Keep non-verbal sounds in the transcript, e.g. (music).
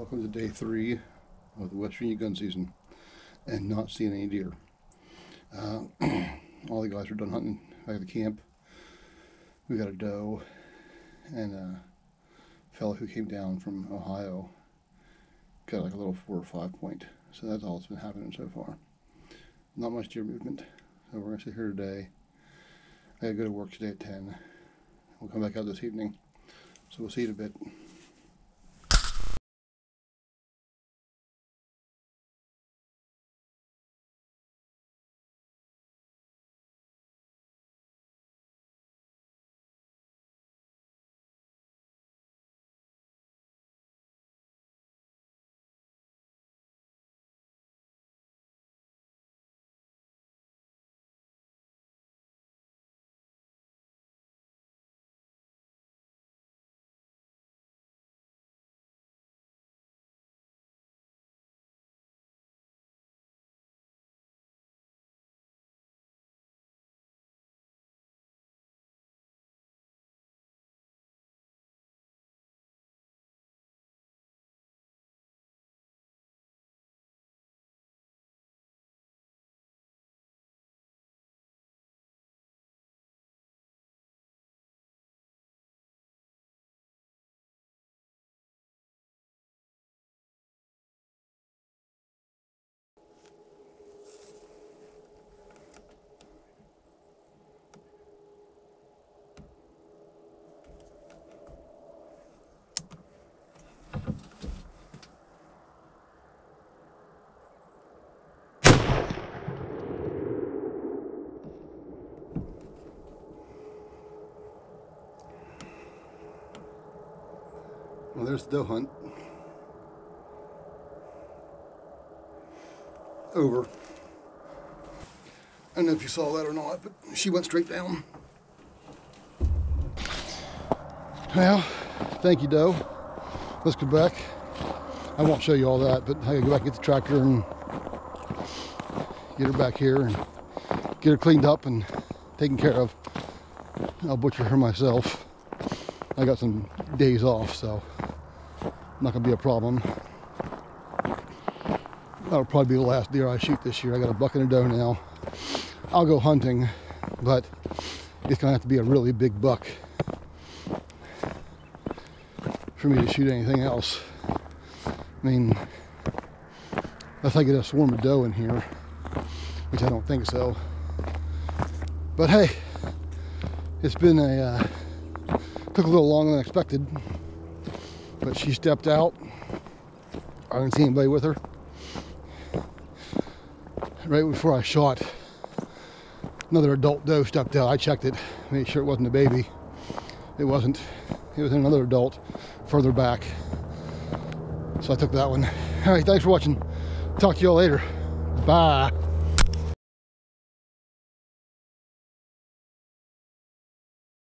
Welcome to day three of the West Virginia gun season and not seeing any deer. Uh, (clears throat) all the guys are done hunting back at the camp. We got a doe and a fellow who came down from Ohio got like a little four or five point. So that's all that's been happening so far. Not much deer movement. So we're gonna sit here today. I gotta go to work today at 10. We'll come back out this evening. So we'll see you in a bit. Well, there's the doe hunt. Over. I don't know if you saw that or not, but she went straight down. Well, thank you, doe. Let's go back. I won't show you all that, but I gotta go back get the tractor and get her back here and get her cleaned up and taken care of. I'll butcher her myself. I got some days off, so not gonna be a problem. That'll probably be the last deer I shoot this year. I got a buck and a doe now. I'll go hunting, but it's gonna have to be a really big buck for me to shoot anything else. I mean, unless I get a swarm of doe in here, which I don't think so. But hey, it's been a uh, took a little longer than expected, but she stepped out. I didn't see anybody with her. Right before I shot, another adult doe stepped out. I checked it, made sure it wasn't a baby. It wasn't. It was another adult further back. So I took that one. All right, thanks for watching. Talk to y'all later. Bye.